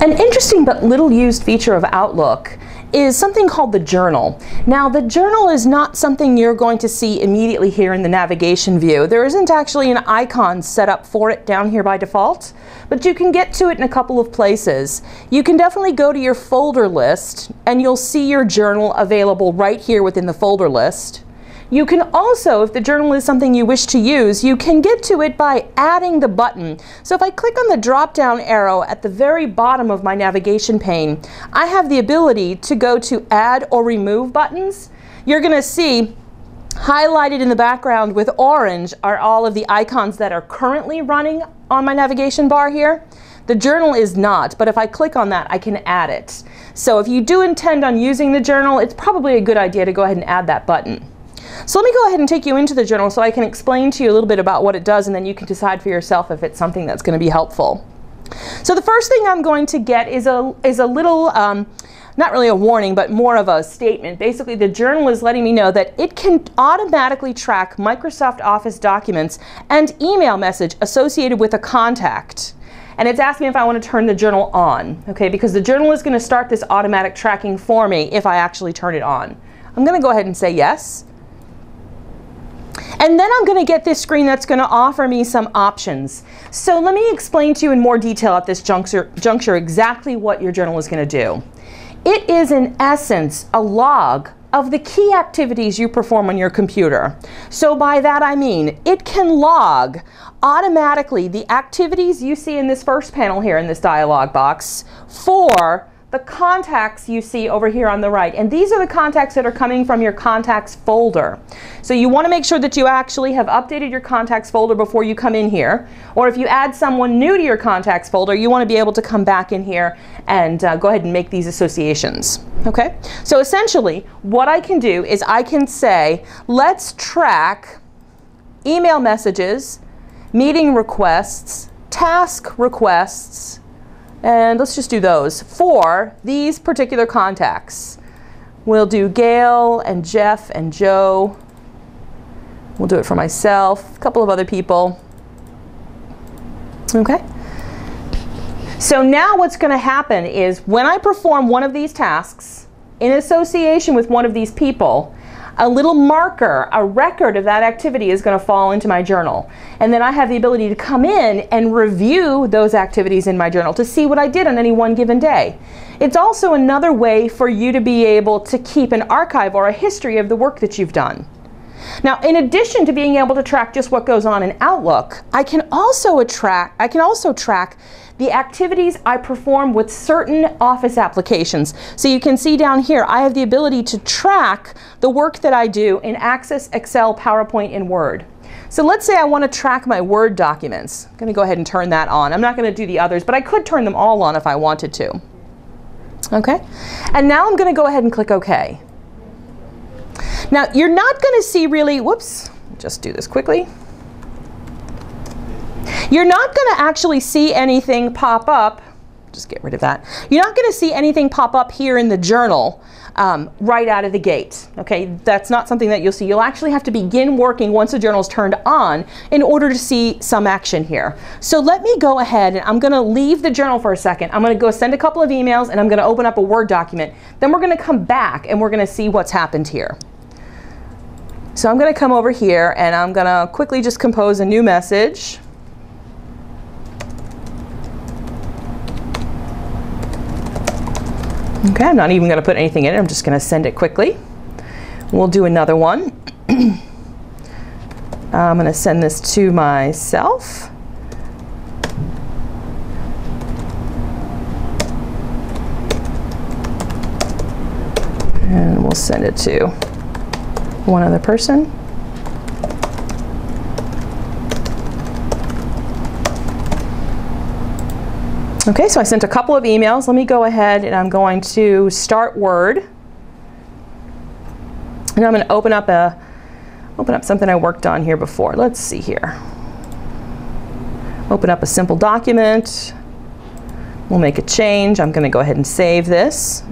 An interesting but little used feature of Outlook is something called the journal. Now the journal is not something you're going to see immediately here in the navigation view. There isn't actually an icon set up for it down here by default, but you can get to it in a couple of places. You can definitely go to your folder list and you'll see your journal available right here within the folder list. You can also, if the journal is something you wish to use, you can get to it by adding the button. So if I click on the drop down arrow at the very bottom of my navigation pane, I have the ability to go to add or remove buttons. You're going to see highlighted in the background with orange are all of the icons that are currently running on my navigation bar here. The journal is not, but if I click on that, I can add it. So if you do intend on using the journal, it's probably a good idea to go ahead and add that button. So let me go ahead and take you into the journal so I can explain to you a little bit about what it does and then you can decide for yourself if it's something that's going to be helpful. So the first thing I'm going to get is a, is a little, um, not really a warning, but more of a statement. Basically, the journal is letting me know that it can automatically track Microsoft Office documents and email message associated with a contact. And it's asking if I want to turn the journal on, okay, because the journal is going to start this automatic tracking for me if I actually turn it on. I'm going to go ahead and say yes. And then I'm going to get this screen that's going to offer me some options. So let me explain to you in more detail at this juncture, juncture exactly what your journal is going to do. It is in essence a log of the key activities you perform on your computer. So by that I mean it can log automatically the activities you see in this first panel here in this dialog box for the contacts you see over here on the right. And these are the contacts that are coming from your contacts folder. So you want to make sure that you actually have updated your contacts folder before you come in here. Or if you add someone new to your contacts folder, you want to be able to come back in here and uh, go ahead and make these associations. Okay? So essentially, what I can do is I can say, let's track email messages, meeting requests, task requests, and let's just do those for these particular contacts. We'll do Gail and Jeff and Joe. We'll do it for myself, a couple of other people. Okay. So now what's going to happen is when I perform one of these tasks in association with one of these people, a little marker, a record of that activity is going to fall into my journal. And then I have the ability to come in and review those activities in my journal to see what I did on any one given day. It's also another way for you to be able to keep an archive or a history of the work that you've done. Now, in addition to being able to track just what goes on in Outlook, I can also I can also track the activities I perform with certain Office applications. So you can see down here, I have the ability to track the work that I do in Access, Excel, PowerPoint, and Word. So let's say I want to track my Word documents. I'm going to go ahead and turn that on. I'm not going to do the others, but I could turn them all on if I wanted to. Okay, and now I'm going to go ahead and click OK. Now you're not going to see really, whoops, just do this quickly. You're not going to actually see anything pop up. Just get rid of that. You're not going to see anything pop up here in the journal um, right out of the gate. Okay, that's not something that you'll see. You'll actually have to begin working once the journal is turned on in order to see some action here. So let me go ahead and I'm going to leave the journal for a second. I'm going to go send a couple of emails and I'm going to open up a Word document. Then we're going to come back and we're going to see what's happened here. So I'm going to come over here and I'm going to quickly just compose a new message. Okay, I'm not even going to put anything in it. I'm just going to send it quickly. We'll do another one. I'm going to send this to myself. And we'll send it to one other person. Okay, so I sent a couple of emails. Let me go ahead and I'm going to start Word. And I'm going to open up a open up something I worked on here before. Let's see here. Open up a simple document. We'll make a change. I'm going to go ahead and save this.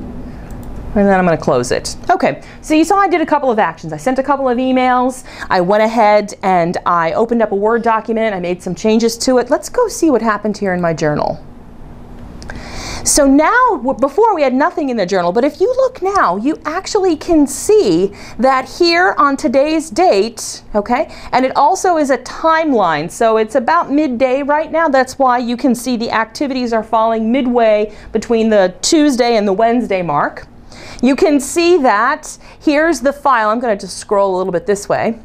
And then I'm going to close it. Okay, so you saw I did a couple of actions. I sent a couple of emails. I went ahead and I opened up a Word document. I made some changes to it. Let's go see what happened here in my journal. So now, before we had nothing in the journal, but if you look now, you actually can see that here on today's date, okay, and it also is a timeline, so it's about midday right now. That's why you can see the activities are falling midway between the Tuesday and the Wednesday mark. You can see that here's the file. I'm going to just scroll a little bit this way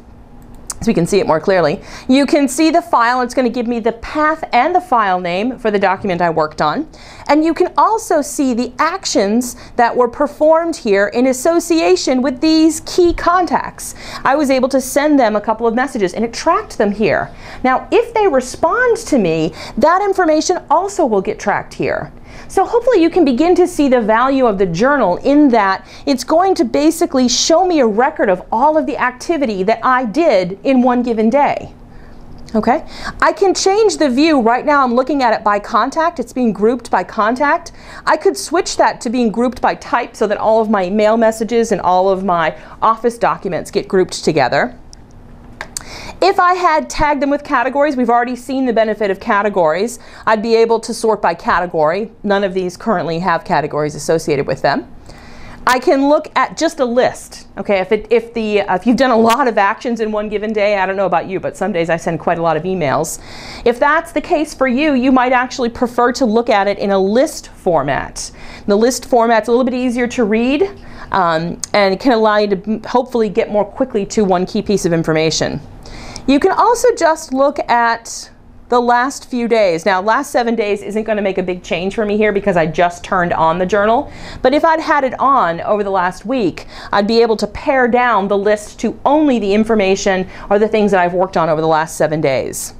so we can see it more clearly. You can see the file. It's going to give me the path and the file name for the document I worked on. And you can also see the actions that were performed here in association with these key contacts. I was able to send them a couple of messages and it tracked them here. Now, if they respond to me, that information also will get tracked here. So hopefully you can begin to see the value of the journal in that it's going to basically show me a record of all of the activity that I did in one given day. Okay, I can change the view. Right now I'm looking at it by contact. It's being grouped by contact. I could switch that to being grouped by type so that all of my mail messages and all of my office documents get grouped together. If I had tagged them with categories, we've already seen the benefit of categories. I'd be able to sort by category. None of these currently have categories associated with them. I can look at just a list. Okay, if, it, if, the, uh, if you've done a lot of actions in one given day, I don't know about you, but some days I send quite a lot of emails. If that's the case for you, you might actually prefer to look at it in a list format. The list format's a little bit easier to read um, and it can allow you to hopefully get more quickly to one key piece of information. You can also just look at the last few days. Now, last seven days isn't going to make a big change for me here because I just turned on the journal. But if I'd had it on over the last week, I'd be able to pare down the list to only the information or the things that I've worked on over the last seven days.